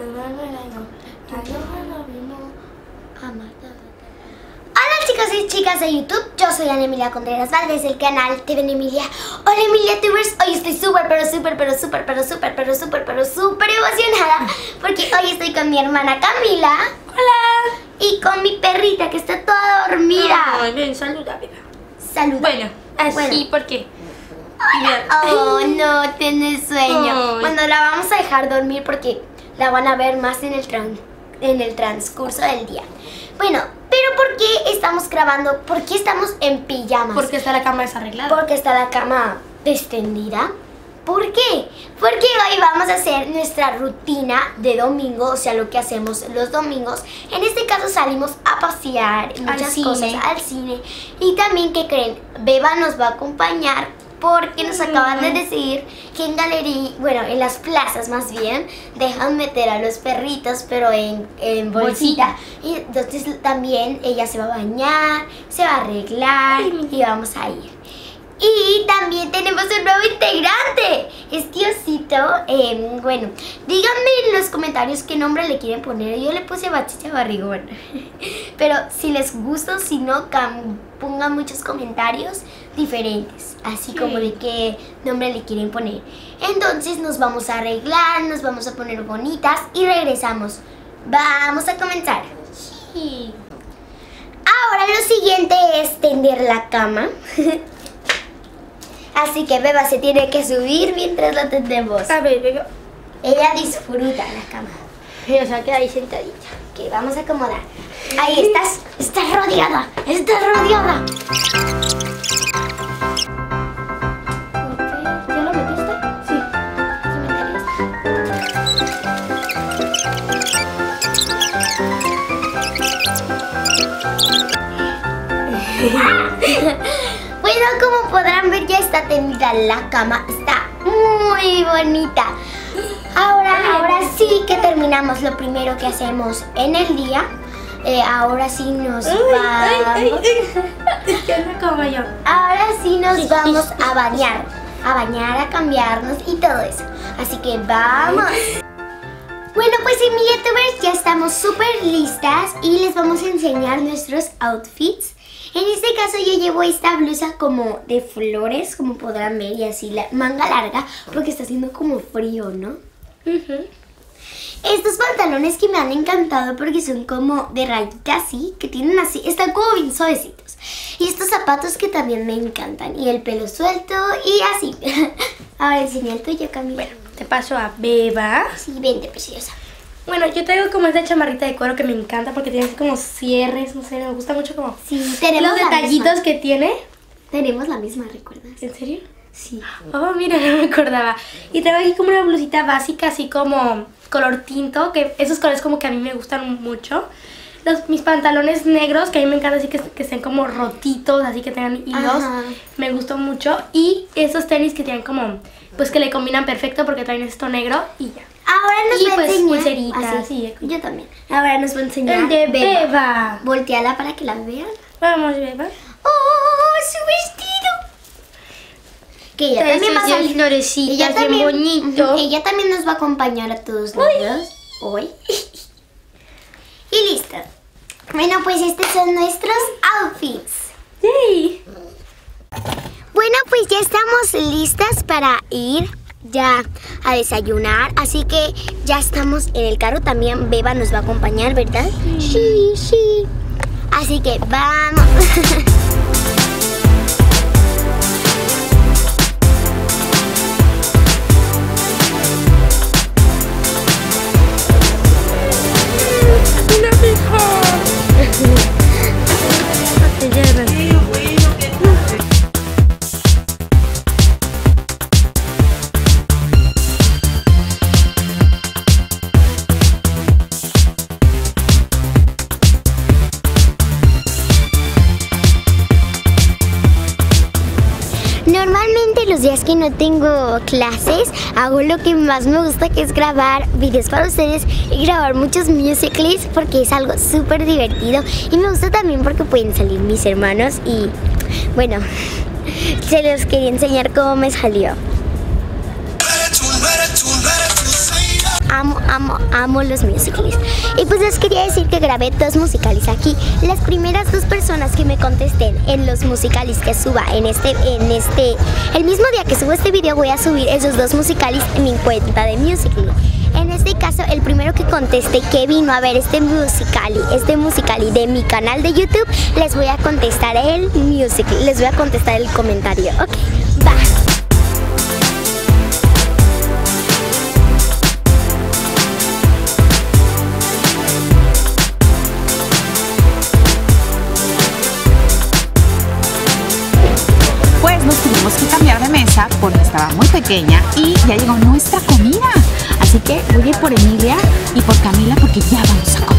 Hola chicos y chicas de YouTube, yo soy Ana Emilia Contreras Valdés del canal TV Emilia Hola Emilia Tubers, hoy estoy súper pero súper pero súper pero súper pero súper pero súper emocionada Porque hoy estoy con mi hermana Camila Hola. Y con mi perrita que está toda dormida Ay, ven, saluda. Saluda Bueno, así Bueno. porque. Oh no, tiene sueño Ay. Bueno, la vamos a dejar dormir porque la van a ver más en el, tran- en el transcurso del día Bueno, pero ¿por qué estamos grabando? ¿Por qué estamos en pijamas? Porque está la cama desarreglada. Porque está la cama extendida. ¿Por qué? Porque hoy vamos a hacer nuestra rutina de domingo, o sea, lo que hacemos los domingos. En este caso salimos a pasear, Al muchas cine. cosas, al cine. Y también, ¿qué creen? Beba nos va a acompañar porque nos acaban de decir que en galería, bueno, en las plazas más bien, dejan meter a los perritos, pero en, en bolsita. Y entonces también ella se va a bañar, se va a arreglar y vamos a ir. Y también tenemos un nuevo integrante, es Diosito. Eh, bueno, díganme en los comentarios qué nombre le quieren poner. Yo le puse Batista Barrigón. Pero si les gusta, si no, pongan muchos comentarios diferentes. Así como de qué nombre le quieren poner. Entonces nos vamos a arreglar, nos vamos a poner bonitas y regresamos. Vamos a comenzar. Sí. Ahora lo siguiente es tender la cama. Así que Beba se tiene que subir mientras la tendemos. A ver, venga. Ella disfruta la cama. O sea, queda ahí sentadita. Que vamos a acomodar. Ahí estás, estás rodeada, estás rodeada. Bueno, como podrán ver, ya está tendida la cama. Está muy bonita. Ahora, ahora sí que terminamos lo primero que hacemos en el día. Eh, ahora sí nos Ay, ay, ay. Yo. Ahora sí nos vamos a bañar. A bañar, a cambiarnos y todo eso. Así que vamos. Bueno, pues Emilia Tubers ya estamos súper listas y les vamos a enseñar nuestros outfits. En este caso yo llevo esta blusa como de flores, como podrán ver, y así la manga larga, porque está haciendo como frío, ¿no? Estos pantalones que me han encantado porque son como de rayita así, que tienen así, están como bien suavecitos. Y estos zapatos que también me encantan. Y el pelo suelto y así. Ahora enseña el tuyo, Camila. Te paso a Beba. Sí, vente, preciosa. Bueno, yo traigo como esta chamarrita de cuero que me encanta porque tiene así como cierres, no sé, me gusta mucho como Sí, tenemos los la detallitos misma. que tiene. Tenemos la misma, ¿recuerdas? ¿En serio? Sí. Oh, mira, no me acordaba. Y traigo aquí como una blusita básica, así como color tinto, que esos colores como que a mí me gustan mucho. Los, mis pantalones negros, que a mí me encanta así que, que estén como rotitos, así que tengan hilos, Ajá. me gustó mucho. Y esos tenis que tienen como, pues que le combinan perfecto porque traen esto negro y ya. Ahora nos Y, va a pues, enseñar. pulseritas, Ah, sí. Yo también. Ahora nos va a enseñar. El de Beba. Beba. Volteala para que la vean. Vamos, Beba. ¡Oh, su vestido! Que ella Trae también va a salir. florecitas, Ella bien también, bonito. Ella también nos va a acompañar a todos nosotros hoy. y listo. Bueno, pues estos son nuestros outfits. Yay. Bueno, pues ya estamos listas para ir ya a desayunar, así que ya estamos en el carro. También Beba nos va a acompañar, ¿verdad? Sí, sí. Así que vamos. Normalmente los días que no tengo clases hago lo que más me gusta que es grabar videos para ustedes y grabar muchos musicals porque es algo súper divertido y me gusta también porque pueden salir mis hermanos y bueno, se los quería enseñar cómo me salió. amo, amo, amo los musicales. Y pues les quería decir que grabé dos musicales aquí. Las primeras dos personas que me contesten en los musicales que suba en este, en este, el mismo día que subo este video voy a subir esos dos musicales en mi cuenta de Musical.ly. En este caso, el primero que conteste que vino a ver este musical, este musical de mi canal de YouTube, les voy a contestar el musical, les voy a contestar el comentario. Ok, va. Y ya llegó nuestra comida. Así que voy por Emilia y por Camila porque ya vamos a comer.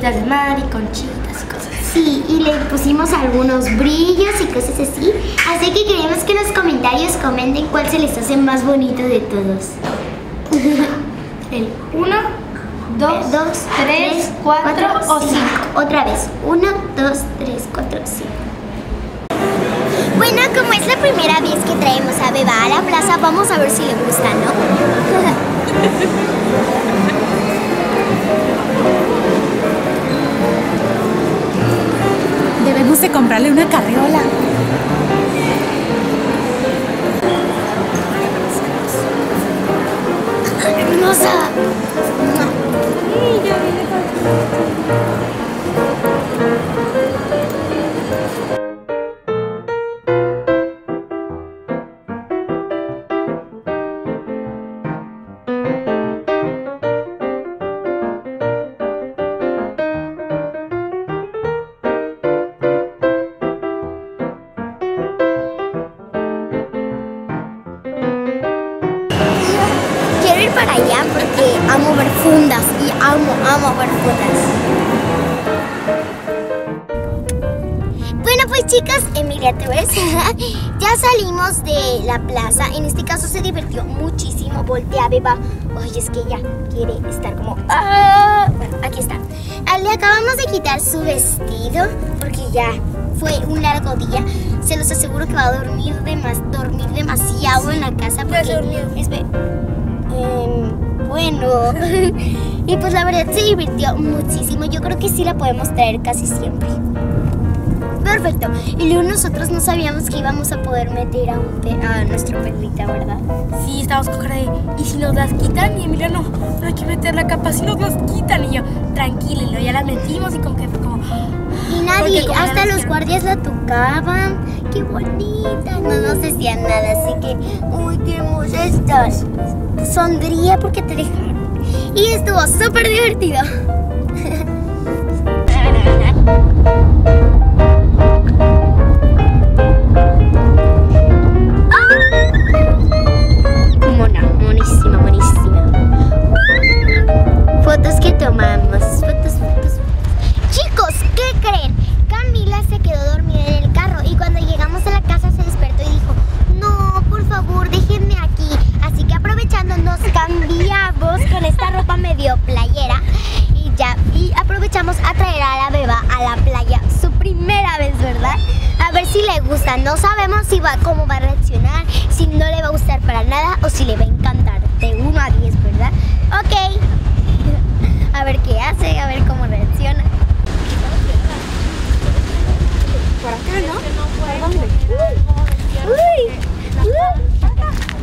Estrellitas de mar y conchitas y cosas. Sí, y le pusimos algunos brillos y cosas así. Así que queremos que en los comentarios comenten cuál se les hace más bonito de todos. El uno, dos, Dos, tres, cuatro o cinco. Otra vez. Uno, dos, tres, cuatro, cinco. Bueno, como es la primera vez que traemos a Beba a la plaza, vamos a ver si le gusta, ¿no? Debemos de comprarle una carriola. Hermosa. Quiero amo ver fundas y amo, amo ver fundas. Bueno, pues chicas, Emilia, ¿te ves? ya salimos de la plaza. En este caso se divirtió muchísimo. Voltea, Beba. Oye, es que ella quiere estar como... ¡Ah! Bueno, aquí está. Ah, Le acabamos de quitar su vestido porque ya fue un largo día. Se los aseguro que va a dormir, demas- dormir demasiado en la casa porque... Espe- Bueno, y pues la verdad se divirtió muchísimo. Yo creo que sí la podemos traer casi siempre. Perfecto. Y luego nosotros no sabíamos que íbamos a poder meter a, un pe- a nuestro perrita, ¿verdad? Sí, estábamos con cara de, ¿y si nos las quitan? Y Emilia, no, no hay que meter la capa, si nos las quitan. Y yo, luego ya la metimos y como que fue como, Y nadie, hasta los guardias la tocaban. ¡Qué bonita! No nos decían nada, así que, ¡uy, qué hermosa estás! Sonríe porque te dejaron. Y estuvo súper divertido.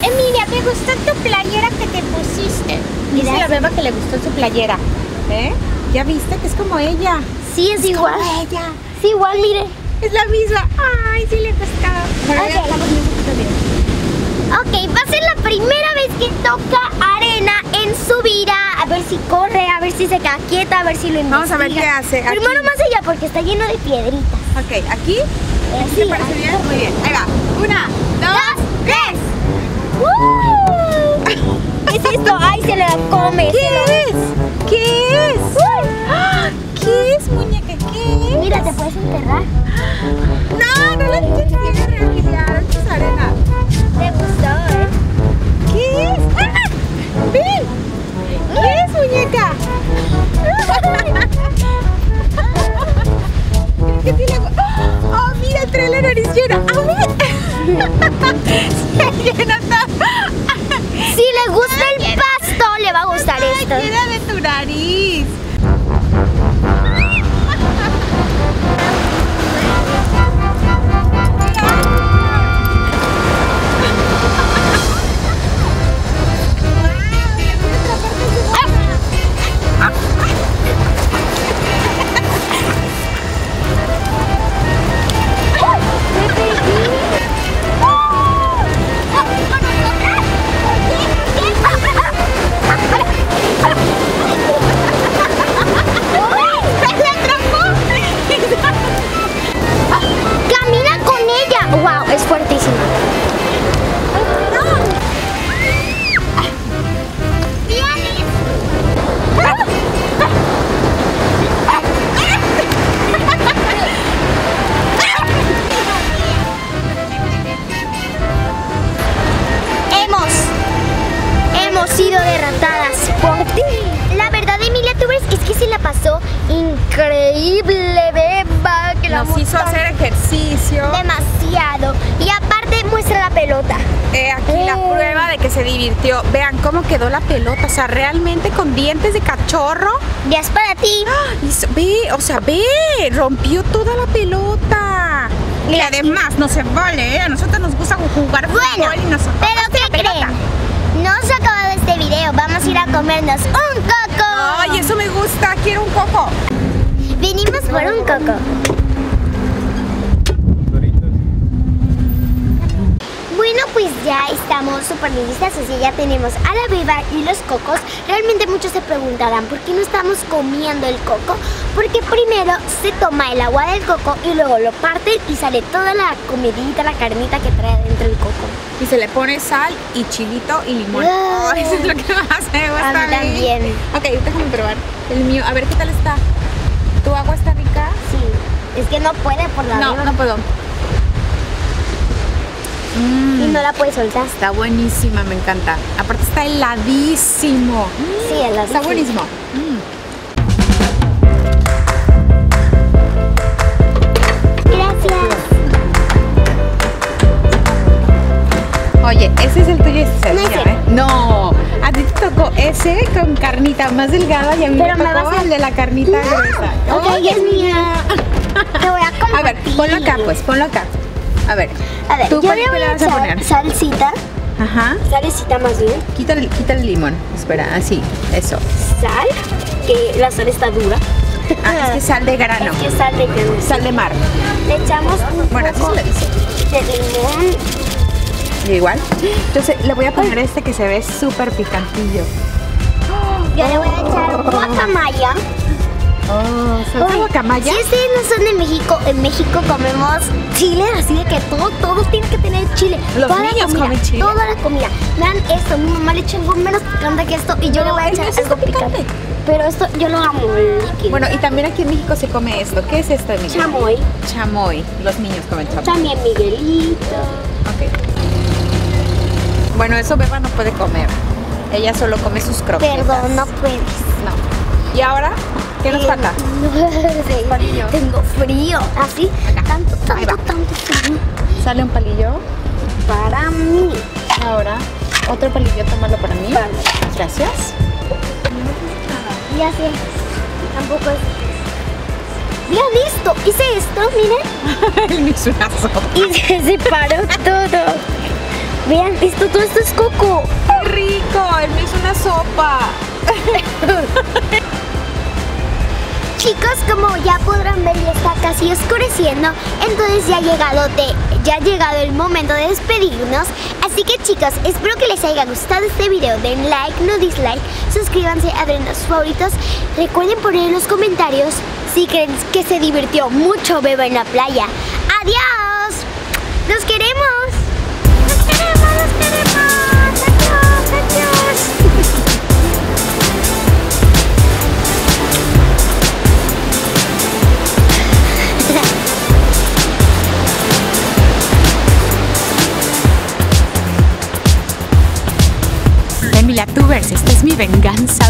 Emilia, me gustó tu playera que te pusiste. Dice la beba que le gustó su playera. ¿Eh? ¿Ya viste que es como ella? Sí, es, igual. ella. Sí, igual, mire. Es la misma. Ay, sí le gustó. Bueno, Ok. ya estamos bien, un poquito bien. Ok, va a ser la primera vez que toca arena. en su vida. A ver si corre, a ver si se queda quieta, a ver si lo investiga. Vamos a ver qué hace. Primero más allá porque está lleno de piedritas. Ok, aquí. ¿Te sí, parece bien? Muy bien. Ahí va. Una, dos. ¡Tres! ¡Uh! ¿Qué es esto? ¡Ay, se la come! ¿Qué lo- es? ¿Qué es? ¡Ah! ¿Qué es, muñeca? ¿Qué es? Mira, te puedes enterrar. No, no la entiendo. ¡A ver! Se llena todo. Si le gusta el pasto, le va a gustar esto. De tu nariz. Increíble, beba. Que la Nos hizo hacer ejercicio. demasiado. Y aparte muestra la pelota. Eh, aquí la Eh. prueba de que se divirtió. Vean cómo quedó la pelota. O sea, realmente con dientes de cachorro. Ya es para ti. Hizo- ve, o sea, ve, rompió toda la pelota. Y además, no se vale, ¿eh? A nosotros nos gusta jugar Bueno, fútbol y nos pero ¿qué la pelota. creen? No se ha acabado este video. Vamos a ir a comernos un coco. Ay, eso me gusta. Quiero un coco. Venimos por un coco. Bueno, pues ya estamos súper listas, así ya tenemos a la beba y los cocos. Realmente muchos se preguntarán por qué no estamos comiendo el coco. Porque primero se toma el agua del coco y luego lo parten y sale toda la comidita, la carnita que trae dentro el coco. Y se le pone sal y chilito y limón. Ay, eso es lo que más me gusta. A mí también. Ok, déjame probar el mío. A ver qué tal está. ¿Tu agua está rica? Sí, es que no puede por la No, beba no puedo. y no la puede soltar. Está buenísima, me encanta. Aparte está heladísimo. Sí, es la Está buenísimo. Gracias. Oye, ese es el tuyo y es el No, mío. ¿eh? No, ti te tocó ese con carnita más delgada y a mí Pero me me tocó a- el de la carnita gruesa. Ok, Ay, es mía. Te voy a compartir. A ver, ponlo acá pues, ponlo acá. A ver, A ver, ¿tú cuál le vas a poner? salsita. Ajá. Salecita más bien. Quita el, quita el limón. Espera, así, eso. Sal, que la sal está dura. Ah, es que sal de grano. Es que sal de grano. Sal de mar. Le echamos un Bueno, así poco se le dice. Igual. Entonces le voy a poner este que se ve súper picantillo. Yo le voy a echar guacamaya. Oh, ¿salsa Ay, guacamaya? Si ustedes no son de México, en México comemos chile, así de que todo, todos tienen que tener chile. Los Toda la niños comida, comen chile. Toda la comida. Vean esto, mi mamá le echa algo menos picante que esto y yo le voy a echar algo picante. picante. Pero esto yo lo amo líquido. Bueno, y también aquí en México se come esto. ¿Qué es esto, Emilia? chamoy. Chamoy. Los niños comen chamoy. También Miguelito. Bueno, eso Beba no puede comer. Ella solo come sus croquetas. Perdón, no puedes. No. ¿Y ahora? ¿Qué nos falta? palillo. Tengo frío. Así, Acá. tanto, tanto, tanto frío. Sale un palillo. Para mí. Ahora, otro palillo, tómalo para mí. Vale. Gracias. Ya sé. Tampoco es. Vean esto. Hice esto, miren. El mío es una sopa. Y se separó todo. Vean, esto, todo esto es coco. ¡Qué rico! Él me hizo una sopa. Chicos, como ya podrán ver, ya está casi oscureciendo, entonces ya ha llegado de, ya ha llegado el momento de despedirnos. Así que chicos, espero que les haya gustado este video. Den like, no dislike, suscríbanse a sus favoritos. Recuerden poner en los comentarios si creen que se divirtió mucho Beba en la playa. ¡Adiós! ¡Los queremos!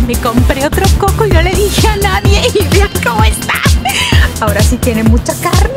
Me compré otro coco y no le dije a nadie y vean cómo está. Ahora sí tiene mucha carne.